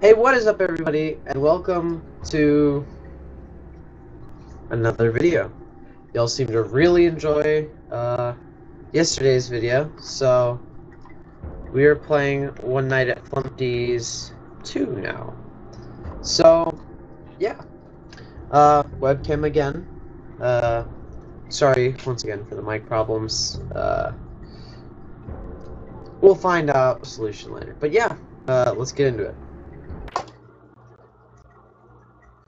Hey, what is up, everybody, and welcome to another video. Y'all seem to really enjoy uh, yesterday's video, so we are playing One Night at Flumpty's 2 now. So, yeah. Uh, webcam again. Uh, sorry once again for the mic problems. Uh, we'll find out a solution later. But yeah, uh, let's get into it. Survive until 6 a.m. Welcome on and all the funky bunkies. If your lights turned off, then you're safe. If your lights are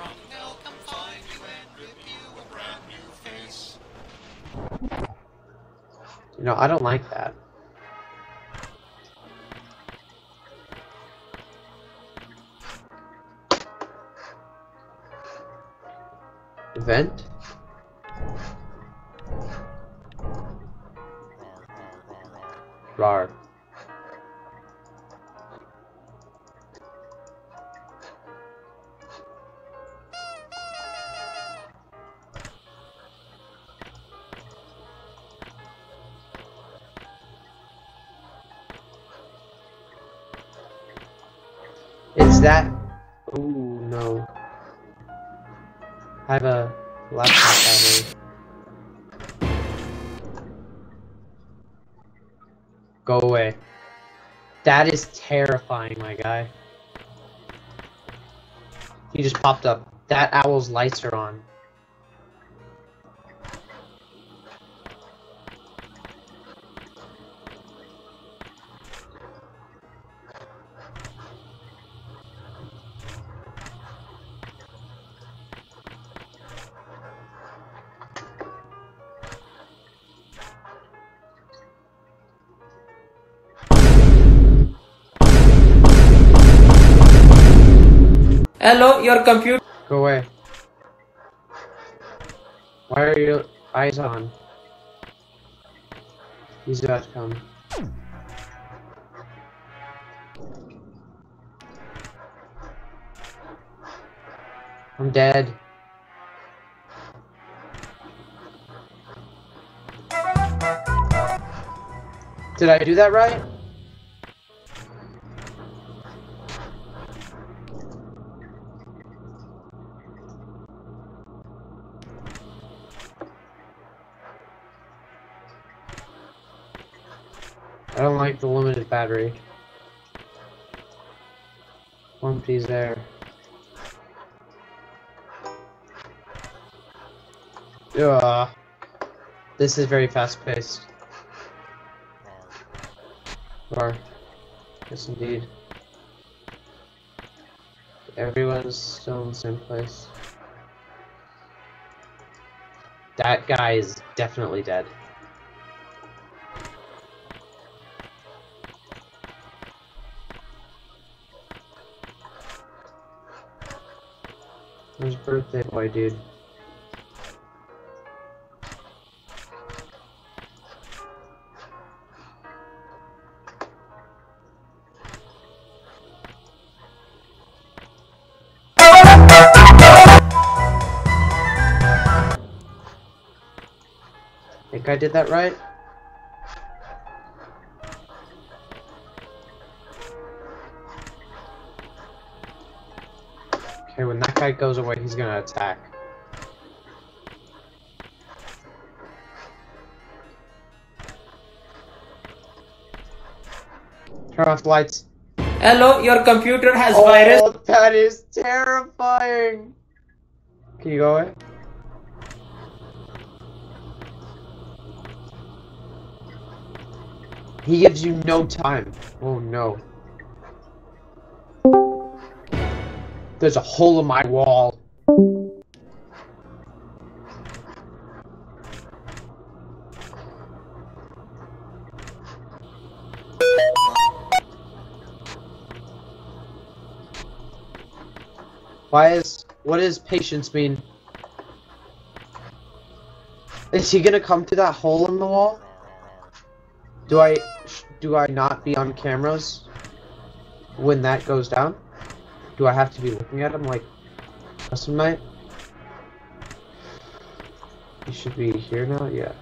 on, they'll come find you and rip you a brand new face. You know, I don't like that. Event? Rar. Go away. That is terrifying, my guy. He just popped up. That owl's lights are on. Hello, your computer. Go away. Why are your eyes on? He's about to come. I'm dead. Did I do that right? I don't like the limited battery. Lumpy's there. Ugh. This is very fast paced. Or, yes indeed. Everyone's still in the same place. That guy is definitely dead. Birthday boy, dude? Think I did that right? Guy goes away, he's gonna attack. Turn off the lights. Hello, your computer has oh, virus. Oh, that is terrifying. Can you go away? He gives you no time. Oh no. There's a hole in my wall. Why is what does patience mean? Is he gonna come through that hole in the wall? Do I do I not be on cameras? when that goes down? Do I have to be looking at him like custom night? He should be here now, yeah.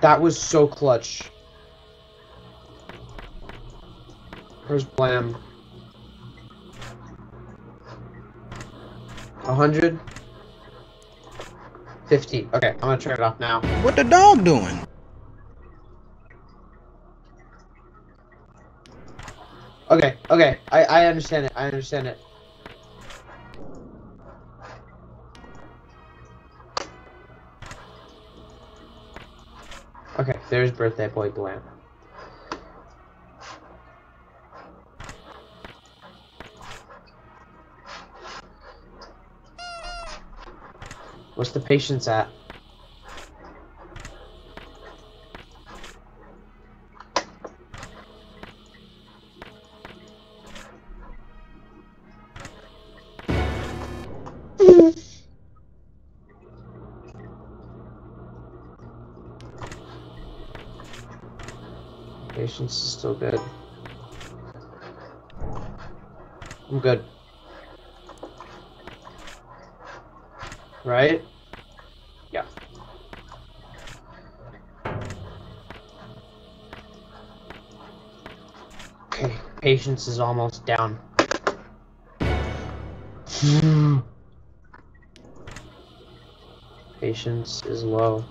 That was so clutch. Where's Blam? A hundred? Fifty. Okay, I'm gonna turn it off now. What the dog doing? Okay, okay, I, I understand it, I understand it. Okay, there's birthday boy Blam. What's the patience at? Patience is still good. I'm good. Right? Yeah. Okay, patience is almost down. patience is low.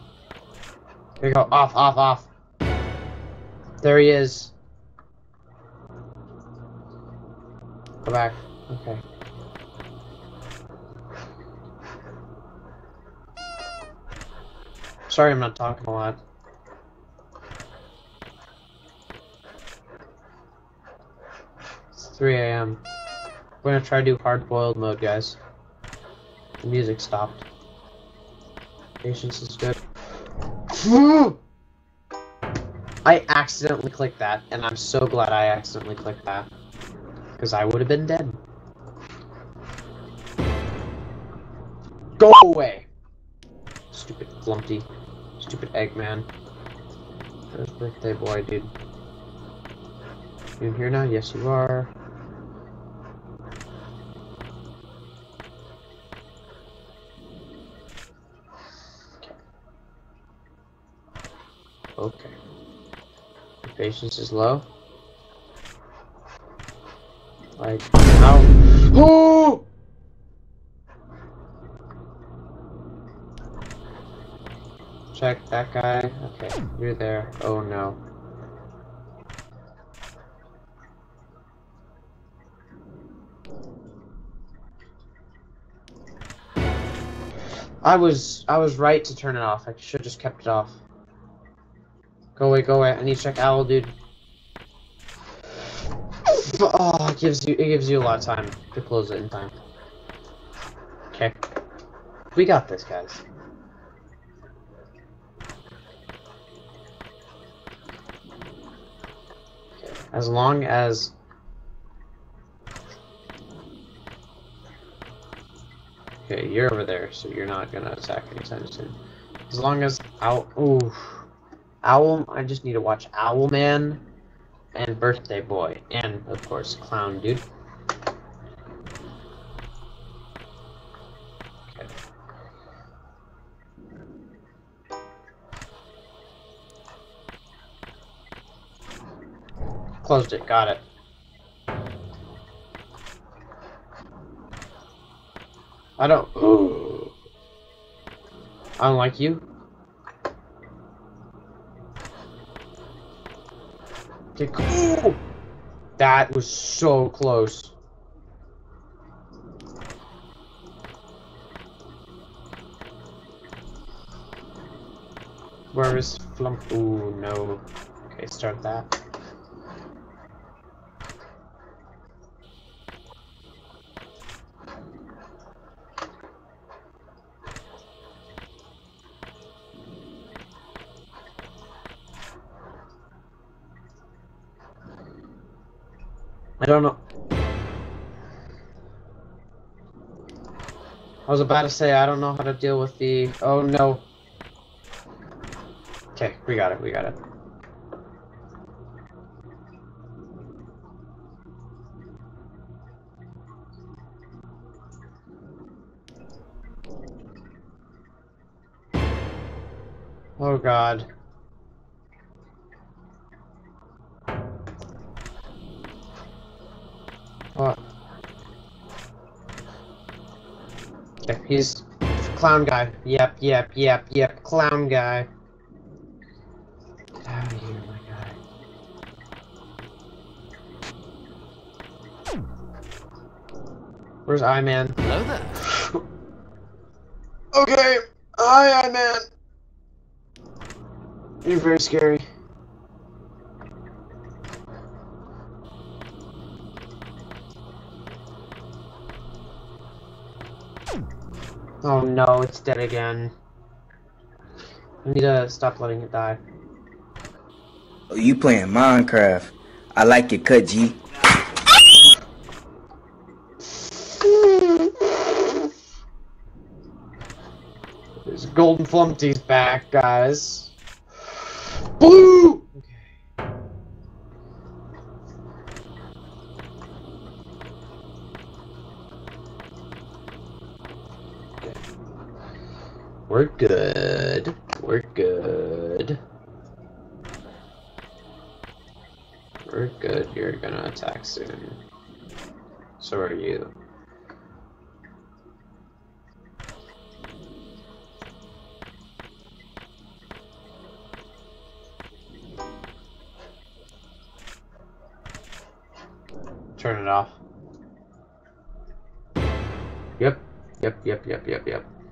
Here we go. Off, off, off. There he is. Go back. Okay. Sorry I'm not talking a lot. It's 3 a.m. We're gonna try to do hard boiled mode, guys. The music stopped. Patience is good. I accidentally clicked that, and I'm so glad I accidentally clicked that. Because I would have been dead. Go away! Stupid Flumpty. Stupid Eggman. There's birthday boy, dude. You in here now? Yes, you are. Patience is low. Like, how? Oh! Check that guy. Okay, you're there. Oh no. I was I was right to turn it off. I should have just kept it off. Go away, go away. I need to check owl, dude. Oh, it gives you it gives you a lot of time to close it in time. Okay. We got this, guys. As long as Okay, you're over there, so you're not gonna attack anytime soon. As long as Owl, ooh, Owl, I just need to watch Owlman and Birthday Boy, and of course Clown Dude. Closed it, got it. I don't. I don't like you. That was so close. Where is Flump? Ooh, no. Okay, start that. I was about to say, I don't know how to deal with the... Oh, no. Okay, we got it, we got it. Oh, God. He's clown guy. Yep, yep, yep, yep, clown guy. Get out of here, my guy. Where's I Man? Hello there. Okay, hi, I Man. You're very scary. Oh no, it's dead again. I need to stop letting it die. Oh, you playing Minecraft. I like it, cut G. There's Golden Flumpty's back, guys. Blue! We're good. We're good. We're good. You're gonna attack soon. So are you. Turn it off. Yep. Yep, yep, yep, yep, yep.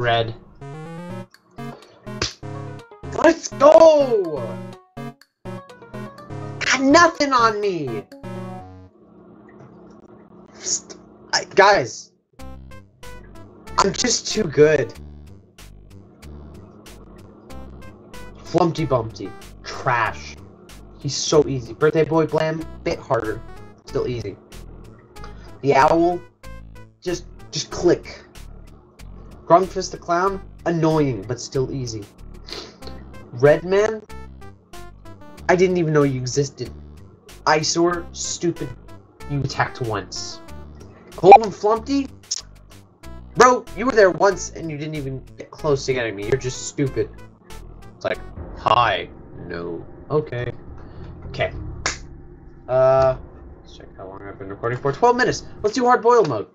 Red. Let's go! Got nothing on me! I- guys, I'm just too good. Flumpty Bumpty. Trash. He's so easy. Birthday Boy Blam, bit harder. Still easy. The Owl, just just click. Grunkfist the Clown, annoying, but still easy. Redman, I didn't even know you existed. Eyesore, stupid. You attacked once. Golden Flumpty, bro, you were there once and you didn't even get close to getting me. You're just stupid. It's like, hi. No. Okay. Okay. Uh, let's check how long I've been recording for. 12 minutes. Let's do hard boil mode.